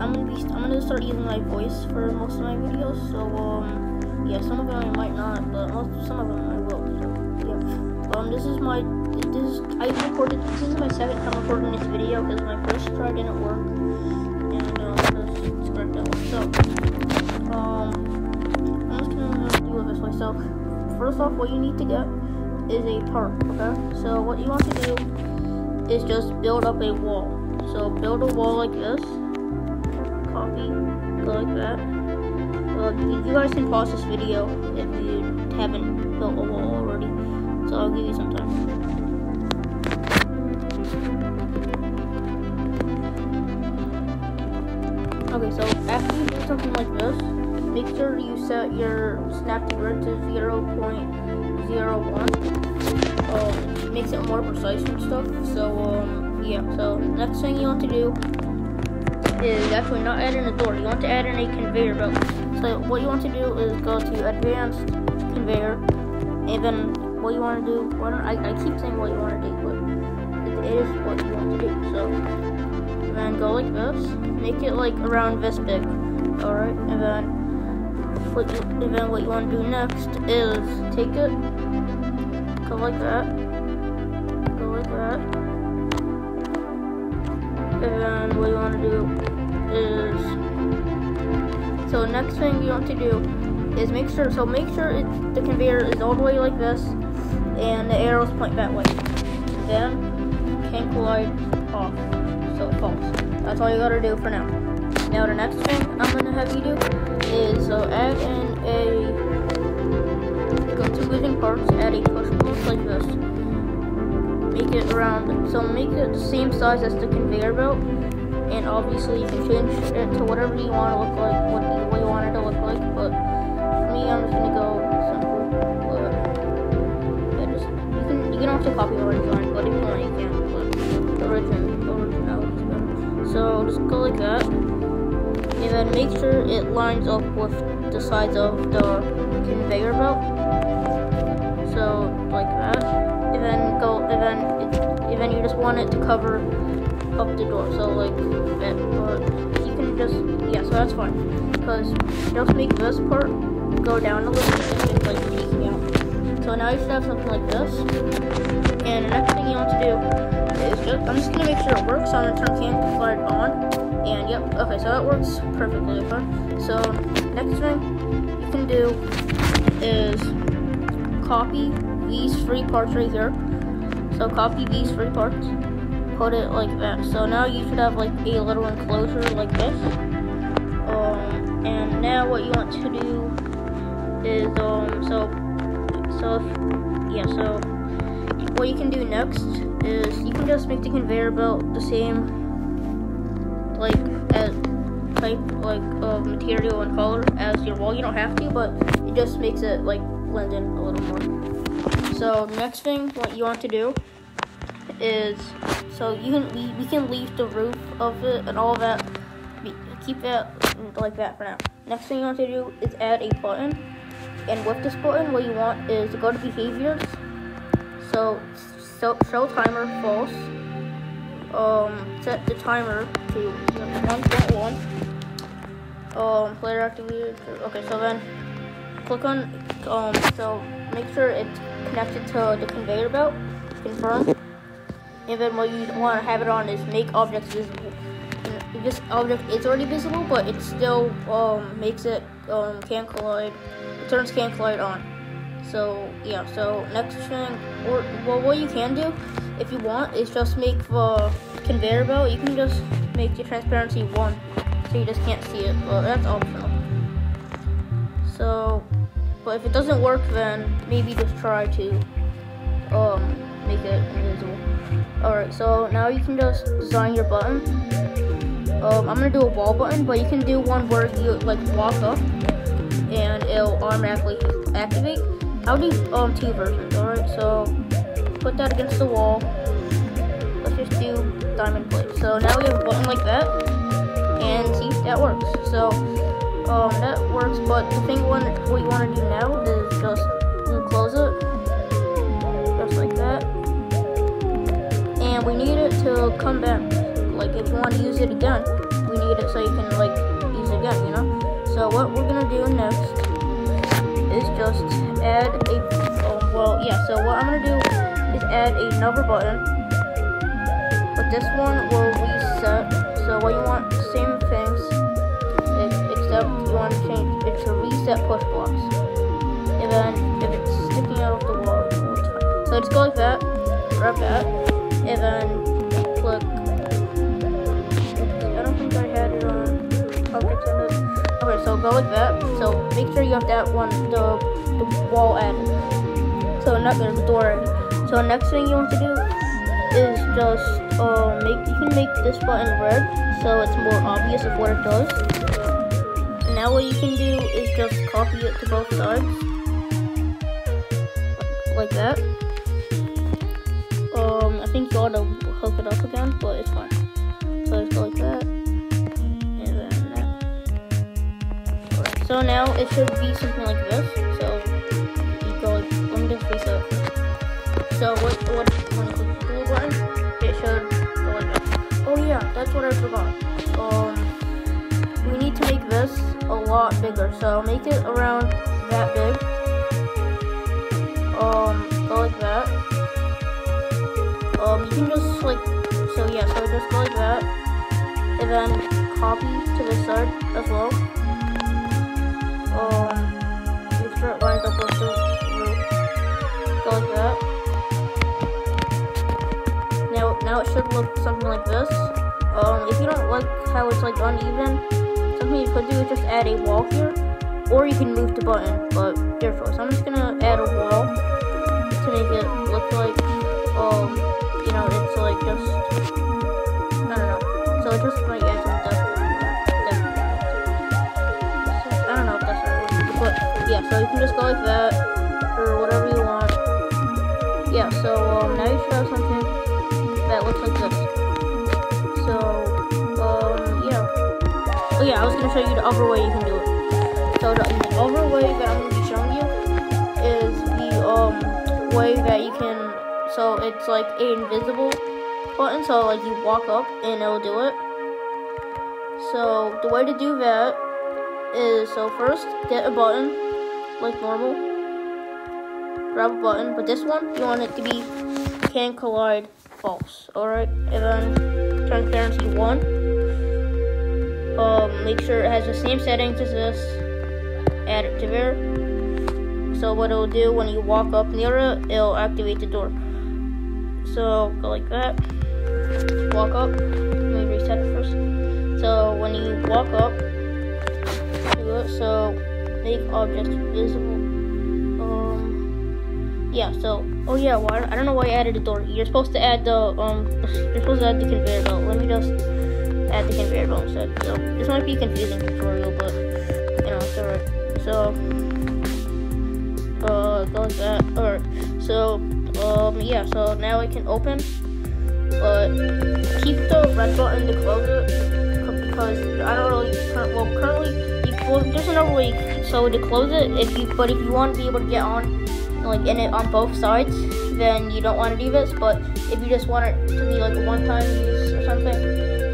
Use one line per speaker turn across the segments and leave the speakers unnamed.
I'm gonna be I'm gonna start using my voice for most of my videos. So um, yeah, some of them I might not, but most some of them I will. So yeah, um, this is my this is I recorded this is my second time recording this video because my first try didn't work, and um, this script didn't. So um, I'm just gonna do this. So first off, what you need to get is a part. Okay, so what you want to do is just build up a wall. So build a wall like this. Go like that. Well, you guys can pause this video if you haven't built a wall already. So I'll give you some time. Okay, so after you do something like this, make sure you set your snap to grid to 0.01. Um, makes it more precise and stuff. So, um, yeah. So, next thing you want to do is actually not adding a door. You want to add in a conveyor belt. So, what you want to do is go to advanced conveyor, and then what you want to do. What I, I keep saying what you want to do, but it is what you want to do. So, then go like this. Make it like around this big. All right, and then what you, and then what you want to do next is take it, go like that, go like that, and what you want to do is so next thing you want to do is make sure so make sure it, the conveyor is all the way like this and the arrows point that way. Then can't collide off. So false. That's all you gotta do for now. Now the next thing I'm gonna have you do is so add in a go to moving parts, add a push block like this. Make it around so make it the same size as the conveyor belt. And obviously you can change it to whatever you want to look like, what you, what you want it to look like. But for me, I'm just gonna go simple. But yeah, just you can you can also copy the design, but if you want, you can. But the original originality is. So just go like that, and then make sure it lines up with the sides of the conveyor belt. Want it to cover up the door. So like but you can just yeah. So that's fine because just make this part go down a little bit and like peeking out. So now you should have something like this. And the next thing you want to do is just, I'm just gonna make sure it works. So I'm gonna turn can slide on. And yep, okay, so that works perfectly, okay? So next thing you can do is copy these three parts right here. So copy these three parts, put it like that. So now you should have like a little enclosure like this. Um, and now what you want to do is um so so if, yeah so what you can do next is you can just make the conveyor belt the same like as type like of material and color as your wall you don't have to but it just makes it like blend in a little more so next thing what you want to do is so you can we, we can leave the roof of it and all that keep that like that for now next thing you want to do is add a button and with this button, what you want is go to behaviors. So, so show timer false. Um, set the timer to 1.1. Um, player activated. Okay, so then click on um. So make sure it's connected to the conveyor belt. Confirm. And then what you want to have it on is make objects visible. And this object is already visible, but it still um makes it um can collide turns can collide on. So yeah, so next thing, or well, what you can do, if you want, is just make the conveyor belt. You can just make the transparency one, so you just can't see it. Well, that's optional. So, but if it doesn't work, then maybe just try to um make it invisible. All right, so now you can just design your button. Um, I'm gonna do a wall button, but you can do one where you like walk up and it'll automatically activate. I'll do um two versions, alright? So put that against the wall. Let's just do diamond plate. So now we have a button like that. And see that works. So um that works, but the thing one what you wanna do now is just close it. Just like that. and we need it to come back. Like if you want to use it again, we need it so you can like use it again, you know? So what we're gonna do next is just add a, oh, well, yeah, so what I'm gonna do is add another button. But this one will reset, so what you want, same things, you want to change it to reset push blocks. And then if it's sticking out of the wall, so just go like that, grab that, and then click. I don't think I had it on. Okay, so go like that. So make sure you have that one, the, the wall added. So not the door. So next thing you want to do is just uh, make you can make this button red so it's more obvious of what it does. Now what you can do is just copy it to both sides like that. Um, I think you ought to hook it up again, but it's fine. So go like that, and then that. Alright, so now it should be something like this. So you go like, let me just reset. So what, what, when you click the blue button, it should go like that. Oh yeah, that's what I forgot. Um, this a lot bigger. So make it around that big. Um, go like that um, you can just like, so yeah, so just go like that, and then copy to the side as well. Um, make sure it lines up with the roof. Go like that. Now, now it should look something like this. Um, if you don't like how it's like uneven, something you could do is just add a wall here, or you can move the button, but your choice. I'm just gonna add a wall to make it look like, um, you know, it's like just, I don't know. So it just might add some depth. I don't know if that's right. But yeah, so you can just go like that, or whatever you want. Yeah, so um, now you should have something that looks like this. Was gonna show you the other way you can do it. So the, the other way that I'm gonna be showing you is the um way that you can so it's like an invisible button so like you walk up and it'll do it. So the way to do that is so first get a button like normal. Grab a button but this one you want it to be can collide false alright? And then transparency 1 um, make sure it has the same settings as this add it to there so what it'll do when you walk up near it it'll activate the door so go like that. Walk up. Let me reset it first. So when you walk up, do it. So make objects visible. Um. Yeah. So. Oh yeah. Why? I don't know why I added a door. You're supposed to add the um. You're supposed to add the conveyor belt. Let me just add the conveyor belt instead. So this might be confusing tutorial, but you know alright. So uh, go like that. Alright. So um, yeah, so now I can open, but keep the red button to close it, because I don't really, well, currently, well, there's another way, so to close it, if you, but if you want to be able to get on, like, in it on both sides, then you don't want to do this, but if you just want it to be, like, a one-time use or something,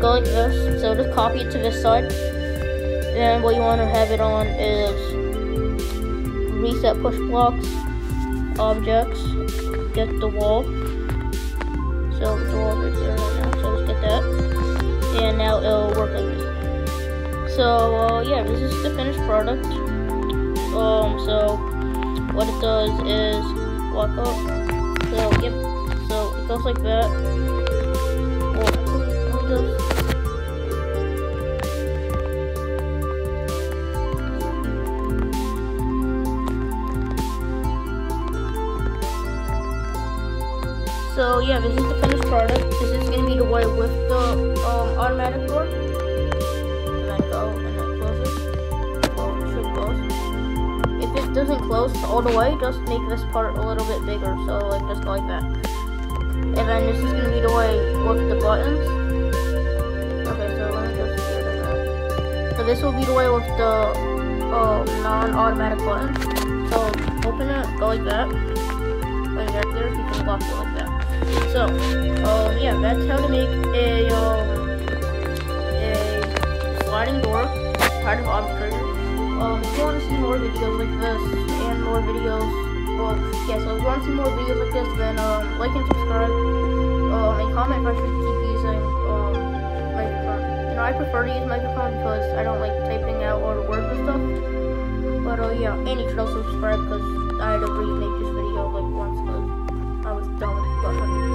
go like this, so just copy it to this side, and what you want to have it on is reset push blocks, objects, get the wall. So the wall right there right now. So let's get that. And now it'll work like this. So uh, yeah, this is the finished product. Um, so what it does is walk up. So yep. So it goes like that. Well, So yeah, this is the finished product. This is gonna be the way with the um, automatic door. And and close it. Should close. If it doesn't close all the way, just make this part a little bit bigger. So like just like that. And then this is gonna be the way with the buttons. Okay, so let me just that. So this will be the way with the uh, non-automatic button. So open it, go like that. When you're there, you can lock it like that. So, um, yeah, that's how to make a, um, a sliding door part of Obby Creator. Um, if you want to see more videos like this and more videos, well, yeah, so if you want to see more videos like this, then, um, like and subscribe, um, and comment if I should keep I prefer to use microphone because I don't like typing out all the words and stuff. But oh uh, yeah, and you should also subscribe because I had to remake this video like once because I was dumb. But,